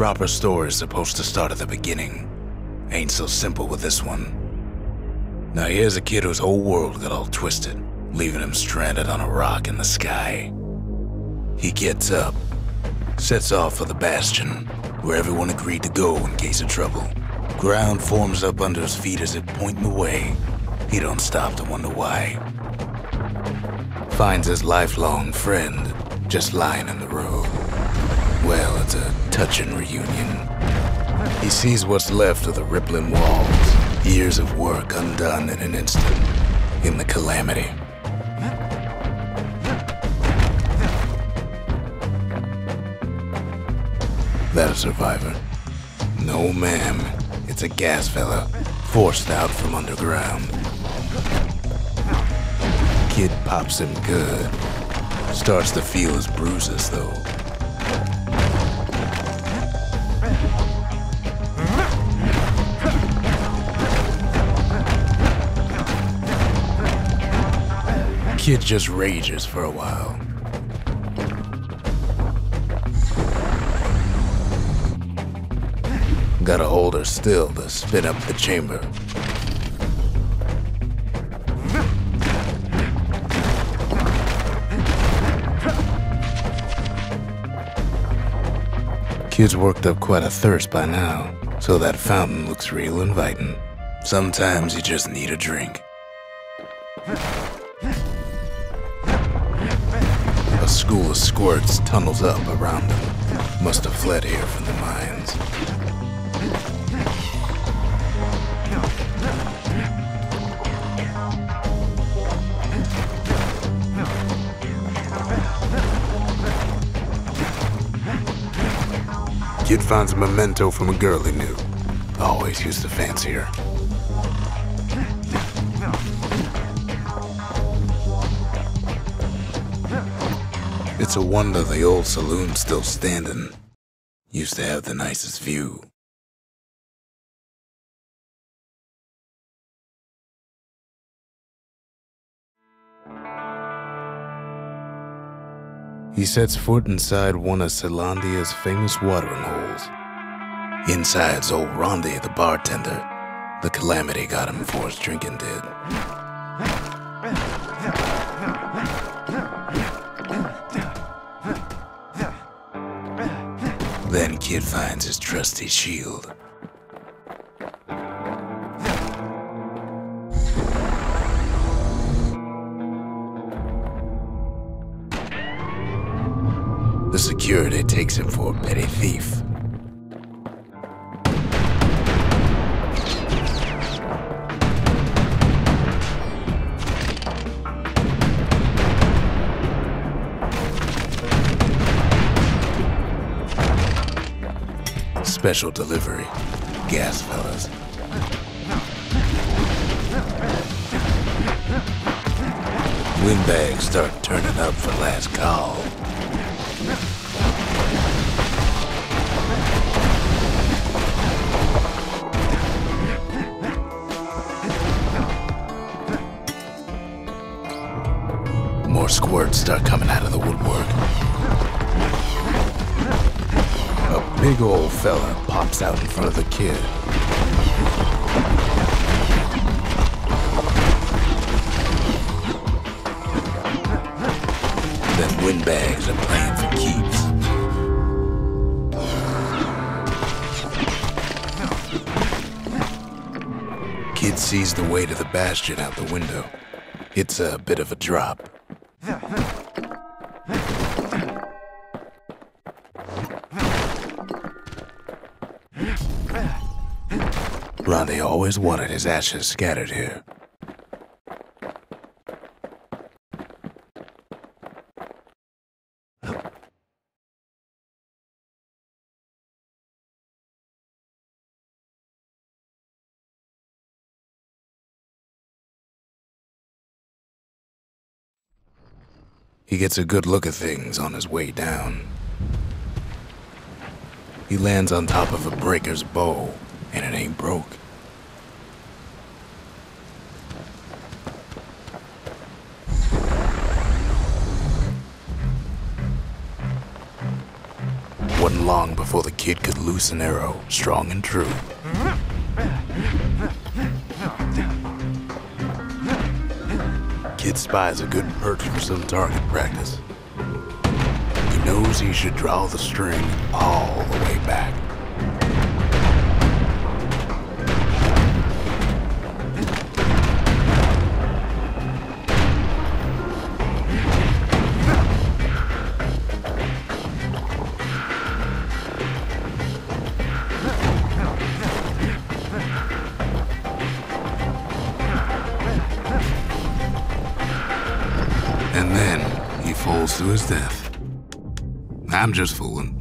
Proper story is supposed to start at the beginning. Ain't so simple with this one. Now here's a kid whose whole world got all twisted, leaving him stranded on a rock in the sky. He gets up, sets off for the Bastion, where everyone agreed to go in case of trouble. Ground forms up under his feet as it pointing the way. He don't stop to wonder why. Finds his lifelong friend just lying in the road. Well, it's a touching reunion. He sees what's left of the rippling walls, years of work undone in an instant, in the calamity. That a survivor? No, ma'am. It's a gas fella, forced out from underground. Kid pops him good. Starts to feel his bruises, though. Kid just rages for a while. Gotta hold her still to spin up the chamber. Kid's worked up quite a thirst by now, so that fountain looks real inviting. Sometimes you just need a drink. School of squirts tunnels up around them. Must have fled here from the mines. Kid finds a memento from a girl he knew. Always used to fancy her. It's a wonder the old saloon's still standing. Used to have the nicest view. He sets foot inside one of Caelondia's famous watering holes. Inside's old Rondi, the bartender. The calamity got him before his drinking did. Then Kid finds his trusty shield. The security takes him for a petty thief. Special delivery. Gas fellas. Windbags start turning up for last call. More squirts start coming out of the woodwork. Big old fella pops out in front of the kid. Then windbags are playing for keeps. Kid sees the way to the bastion out the window. It's a bit of a drop. Ronde always wanted his ashes scattered here. He gets a good look at things on his way down. He lands on top of a breaker's bow, and it ain't broke. Long before the kid could loose an arrow, strong and true. Kid spies a good perch for some target practice. He knows he should draw the string all the way back. Falls to his death. I'm just fooling.